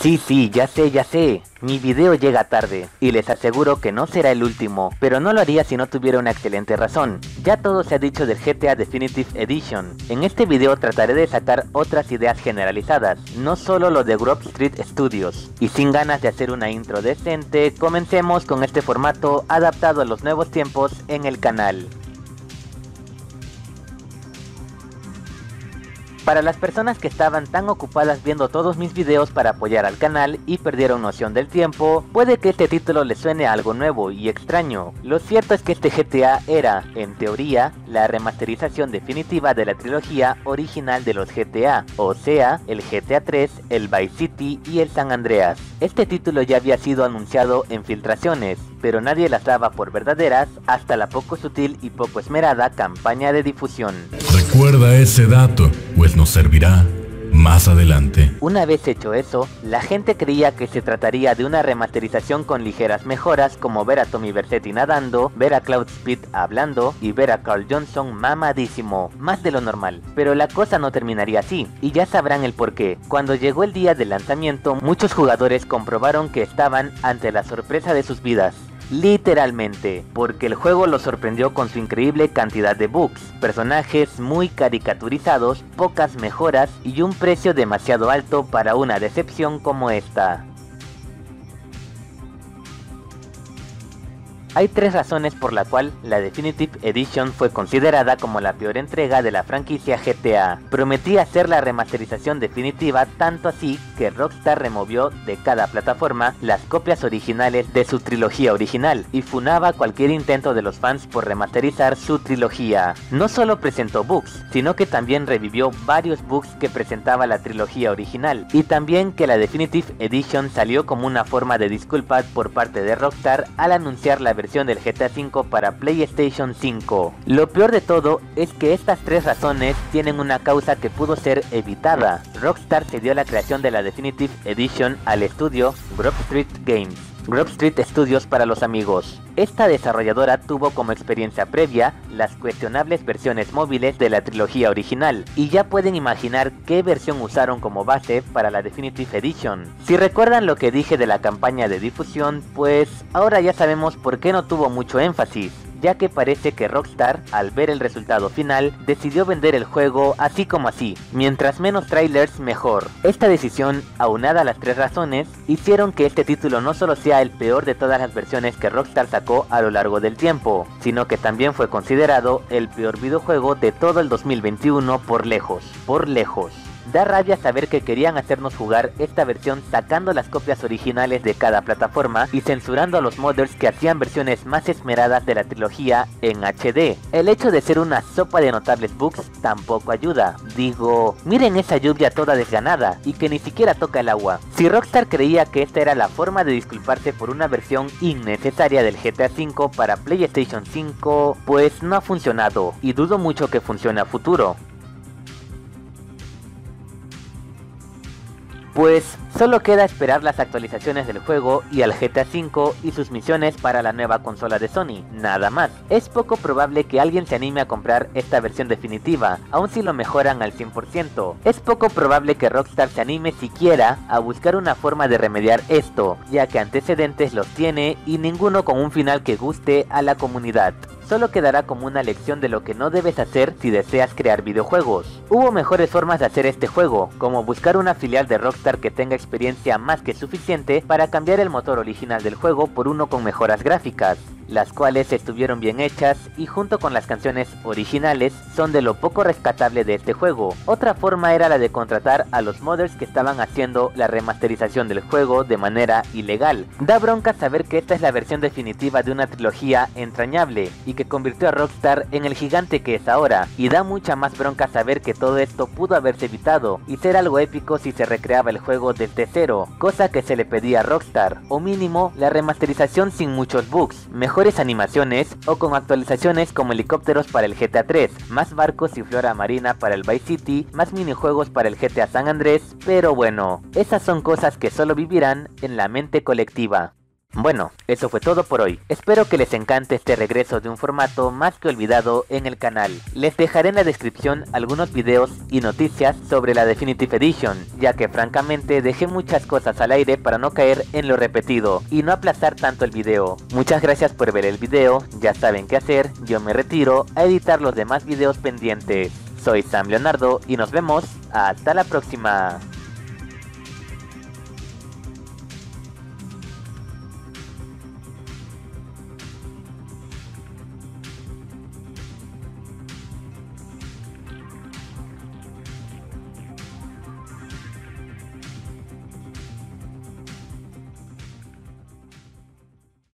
Sí, sí, ya sé, ya sé. Mi video llega tarde, y les aseguro que no será el último, pero no lo haría si no tuviera una excelente razón. Ya todo se ha dicho del GTA Definitive Edition. En este video trataré de sacar otras ideas generalizadas, no solo lo de Grove Street Studios. Y sin ganas de hacer una intro decente, comencemos con este formato adaptado a los nuevos tiempos en el canal. Para las personas que estaban tan ocupadas viendo todos mis videos para apoyar al canal y perdieron noción del tiempo, puede que este título les suene algo nuevo y extraño. Lo cierto es que este GTA era, en teoría, la remasterización definitiva de la trilogía original de los GTA, o sea, el GTA 3, el Vice City y el San Andreas. Este título ya había sido anunciado en filtraciones, pero nadie las daba por verdaderas hasta la poco sutil y poco esmerada campaña de difusión. Recuerda ese dato, pues nos servirá más adelante. Una vez hecho eso, la gente creía que se trataría de una remasterización con ligeras mejoras como ver a Tommy Vercetti nadando, ver a Cloud Speed hablando y ver a Carl Johnson mamadísimo, más de lo normal. Pero la cosa no terminaría así, y ya sabrán el porqué. Cuando llegó el día del lanzamiento, muchos jugadores comprobaron que estaban ante la sorpresa de sus vidas literalmente, porque el juego los sorprendió con su increíble cantidad de bugs, personajes muy caricaturizados, pocas mejoras y un precio demasiado alto para una decepción como esta. Hay tres razones por la cual la Definitive Edition fue considerada como la peor entrega de la franquicia GTA. Prometía ser la remasterización definitiva, tanto así que Rockstar removió de cada plataforma las copias originales de su trilogía original y funaba cualquier intento de los fans por remasterizar su trilogía. No solo presentó bugs, sino que también revivió varios bugs que presentaba la trilogía original y también que la Definitive Edition salió como una forma de disculpa por parte de Rockstar al anunciar la versión del GTA V para PlayStation 5. Lo peor de todo es que estas tres razones tienen una causa que pudo ser evitada. Rockstar cedió la creación de la Definitive Edition al estudio Grove Street Games. Grove Street Studios para los amigos. Esta desarrolladora tuvo como experiencia previa las cuestionables versiones móviles de la trilogía original, y ya pueden imaginar qué versión usaron como base para la Definitive Edition. Si recuerdan lo que dije de la campaña de difusión, pues ahora ya sabemos por qué no tuvo mucho énfasis ya que parece que Rockstar, al ver el resultado final, decidió vender el juego así como así, mientras menos trailers mejor. Esta decisión, aunada a las tres razones, hicieron que este título no solo sea el peor de todas las versiones que Rockstar sacó a lo largo del tiempo, sino que también fue considerado el peor videojuego de todo el 2021 por lejos, por lejos. Da rabia saber que querían hacernos jugar esta versión sacando las copias originales de cada plataforma y censurando a los modders que hacían versiones más esmeradas de la trilogía en HD. El hecho de ser una sopa de notables bugs tampoco ayuda. Digo, miren esa lluvia toda desganada y que ni siquiera toca el agua. Si Rockstar creía que esta era la forma de disculparse por una versión innecesaria del GTA V para PlayStation 5, pues no ha funcionado y dudo mucho que funcione a futuro. Pues solo queda esperar las actualizaciones del juego y al GTA V y sus misiones para la nueva consola de Sony, nada más. Es poco probable que alguien se anime a comprar esta versión definitiva, aun si lo mejoran al 100%. Es poco probable que Rockstar se anime siquiera a buscar una forma de remediar esto, ya que antecedentes los tiene y ninguno con un final que guste a la comunidad solo quedará como una lección de lo que no debes hacer si deseas crear videojuegos. Hubo mejores formas de hacer este juego, como buscar una filial de Rockstar que tenga experiencia más que suficiente para cambiar el motor original del juego por uno con mejoras gráficas las cuales estuvieron bien hechas y junto con las canciones originales son de lo poco rescatable de este juego. Otra forma era la de contratar a los modders que estaban haciendo la remasterización del juego de manera ilegal. Da bronca saber que esta es la versión definitiva de una trilogía entrañable y que convirtió a Rockstar en el gigante que es ahora. Y da mucha más bronca saber que todo esto pudo haberse evitado y ser algo épico si se recreaba el juego desde cero, cosa que se le pedía a Rockstar, o mínimo la remasterización sin muchos bugs. Mejor animaciones o con actualizaciones como helicópteros para el GTA 3, más barcos y flora marina para el Vice City, más minijuegos para el GTA San Andrés, pero bueno, esas son cosas que solo vivirán en la mente colectiva. Bueno, eso fue todo por hoy. Espero que les encante este regreso de un formato más que olvidado en el canal. Les dejaré en la descripción algunos videos y noticias sobre la Definitive Edition, ya que francamente dejé muchas cosas al aire para no caer en lo repetido y no aplazar tanto el video. Muchas gracias por ver el video, ya saben qué hacer, yo me retiro a editar los demás videos pendientes. Soy Sam Leonardo y nos vemos hasta la próxima.